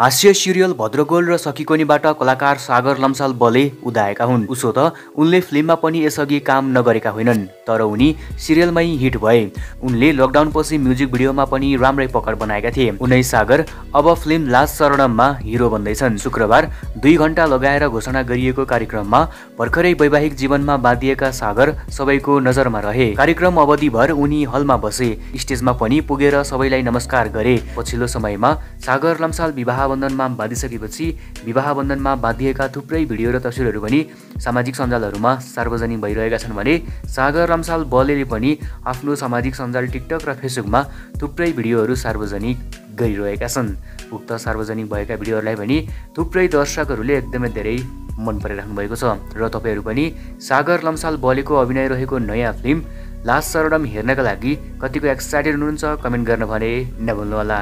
हास्य सिरियल भद्रगोल र सकिकोनीबाट कलाकार सागर लम्साल बले उदाएका हुन्। उसो त उनले फिल्ममा पनि यसअघि काम नगरेका होइनन्। तर उनी सिरियलमै हिट भए। उनले लकडाउनपछि म्युजिक भिडियोमा पनि राम्रै पकड बनाएका थिए। उनै सागर अब फिल्म लास्ट चरणममा हिरो बन्दैछन्। शुक्रबार दुई घन्टा लगाएर घोषणा गरिएको कार्यक्रममा भर्खरै वैवाहिक जीवनमा बाँधिएका सागर सबैको नजरमा रहे। कार्यक्रम अवधिभर उनी हलमा बसे। स्टेजमा पनि पुगेर सबैलाई नमस्कार गरे। पछिल्लो समयमा सागर लम्साल विवाह बन्धनमा बाँधिसकेपछि विवाह बन्धनमा बाँधिएका थुप्रै भिडियो र तस्विरहरू पनि सामाजिक सञ्जालहरूमा सार्वजनिक भइरहेका छन् भने सागर रम्साल बलेले पनि आफ्नो सामाजिक सञ्जाल टिकटक र फेसबुकमा थुप्रै भिडियोहरू सार्वजनिक गरिरहेका छन्। उक्त सार्वजनिक भएका भिडियोहरूलाई पनि थुप्रै दर्शकहरूले एकदमै धेरै मन पराइराख्नु भएको छ। र तपाईँहरू पनि सागर लम्साल बलेको अभिनय रहेको नयाँ फिल्म लास्ट सरडम हेर्नका लागि कतिको एक्साइटेड हुनुहुन्छ कमेन्ट गर्न भने नभुल्नुहोला।